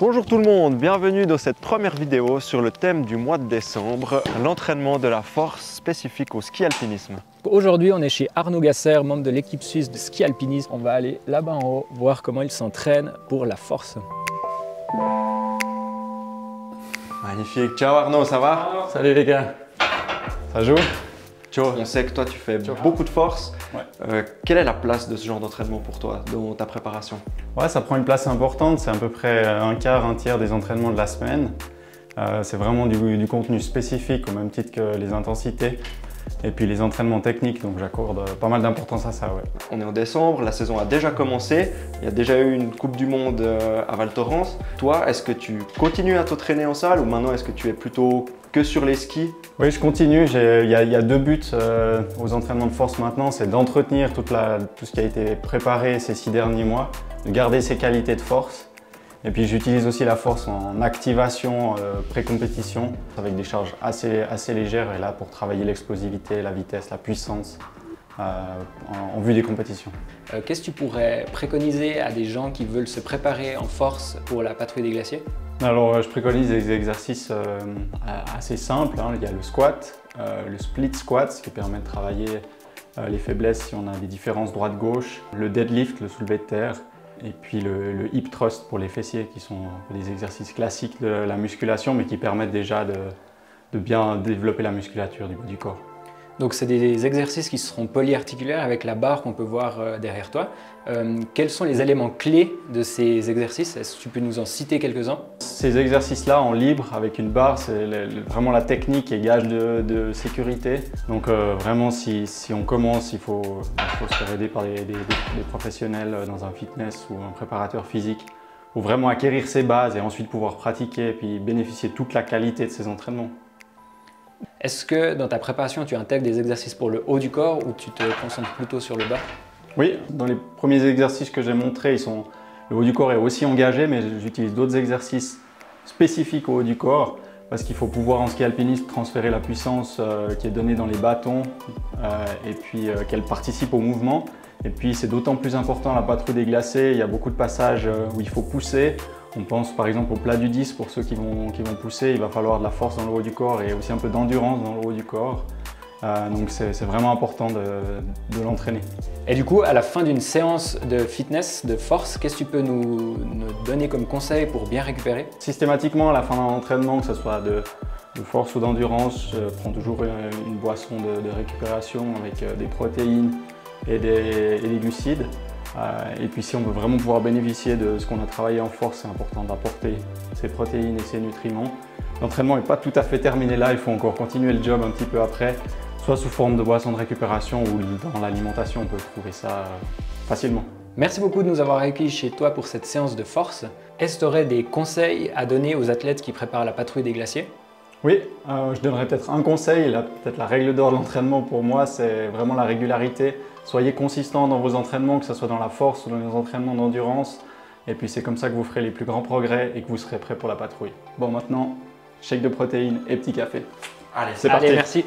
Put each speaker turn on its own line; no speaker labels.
Bonjour tout le monde, bienvenue dans cette première vidéo sur le thème du mois de décembre, l'entraînement de la force spécifique au ski alpinisme.
Aujourd'hui, on est chez Arnaud Gasser, membre de l'équipe suisse de ski alpinisme. On va aller là-bas en haut, voir comment il s'entraîne pour la force.
Magnifique, ciao Arnaud, ça va?
Salut les gars
Ça joue? On sait que toi tu fais beaucoup de force. Euh, quelle est la place de ce genre d'entraînement pour toi dans ta préparation?
Ouais, ça prend une place importante, c'est à peu près un quart, un tiers des entraînements de la semaine. Euh, c'est vraiment du, contenu spécifique au même titre que les intensités et puis les entraînements techniques, donc j'accorde pas mal d'importance à ça. Ouais.
On est en décembre, la saison a déjà commencé, il y a déjà eu une Coupe du Monde euh, à Val Thorens. Toi, est-ce que tu continues à t'entraîner en salle ou maintenant est-ce que tu es plutôt que sur les skis?
Oui, je continue. Il y, a deux buts euh, aux entraînements de force maintenant. C'est d'entretenir tout ce qui a été préparé ces six derniers mois, de garder ses qualités de force. Et puis j'utilise aussi la force en activation euh, pré-compétition avec des charges assez, assez légères et là pour travailler l'explosivité, la vitesse, la puissance euh, en, vue des compétitions.
Qu'est-ce que tu pourrais préconiser à des gens qui veulent se préparer en force pour la patrouille des glaciers?
Alors, euh, je préconise des exercices euh, assez simples. Hein. Il y a le squat, euh, le split squat, ce qui permet de travailler les faiblesses si on a des différences droite-gauche, le deadlift, le soulevé de terre, et puis le, hip thrust pour les fessiers, qui sont des exercices classiques de la musculation, mais qui permettent déjà de bien développer la musculature du bas du corps.
Donc c'est des exercices qui seront polyarticulaires avec la barre qu'on peut voir euh, derrière toi. Euh, quels sont les éléments clés de ces exercices? Est-ce que tu peux nous en citer quelques-uns?
Ces exercices-là en libre avec une barre, c'est vraiment la technique et gage de, sécurité. Donc euh, vraiment si, on commence, il faut, se faire aider par des, professionnels dans un fitness ou un préparateur physique pour vraiment acquérir ses bases et ensuite pouvoir pratiquer et puis bénéficier toute la qualité de ces entraînements.
Est-ce que dans ta préparation, tu intègres des exercices pour le haut du corps ou tu te concentres plutôt sur le bas?
Oui, dans les premiers exercices que j'ai montrés, le haut du corps est aussi engagé, mais j'utilise d'autres exercices spécifiques au haut du corps parce qu'il faut pouvoir en ski alpiniste transférer la puissance euh, qui est donnée dans les bâtons euh, et puis euh, qu'elle participe au mouvement. Et puis c'est d'autant plus important la patrouille des glacés, il y a beaucoup de passages où il faut pousser, on pense par exemple au plat du 10 pour ceux qui vont, qui vont pousser, il va falloir de la force dans le haut du corps et aussi un peu d'endurance dans le haut du corps. Euh, donc c'est vraiment important de, l'entraîner.
Et du coup, à la fin d'une séance de fitness, de force, qu'est-ce que tu peux nous, donner comme conseil pour bien récupérer?
Systématiquement, à la fin d'un entraînement, que ce soit de, force ou d'endurance, je prends toujours une, boisson de, récupération avec euh, des protéines et des glucides. Euh, et puis si on veut vraiment pouvoir bénéficier de ce qu'on a travaillé en force, c'est important d'apporter ces protéines et ces nutriments. L'entraînement n'est pas tout à fait terminé là, il faut encore continuer le job un petit peu après, soit sous forme de boisson de récupération ou dans l'alimentation, on peut trouver ça euh, facilement.
Merci beaucoup de nous avoir accueillis chez toi pour cette séance de force. Est-ce que tu aurais des conseils à donner aux athlètes qui préparent la patrouille des glaciers?
Oui, euh, je donnerais peut-être un conseil, peut-être la règle d'or de l'entraînement pour moi, c'est vraiment la régularité. Soyez consistant dans vos entraînements, que ce soit dans la force ou dans les entraînements d'endurance. Et puis c'est comme ça que vous ferez les plus grands progrès et que vous serez prêt pour la patrouille. Bon maintenant, shake de protéines et petit café.
Allez, c'est parti. merci.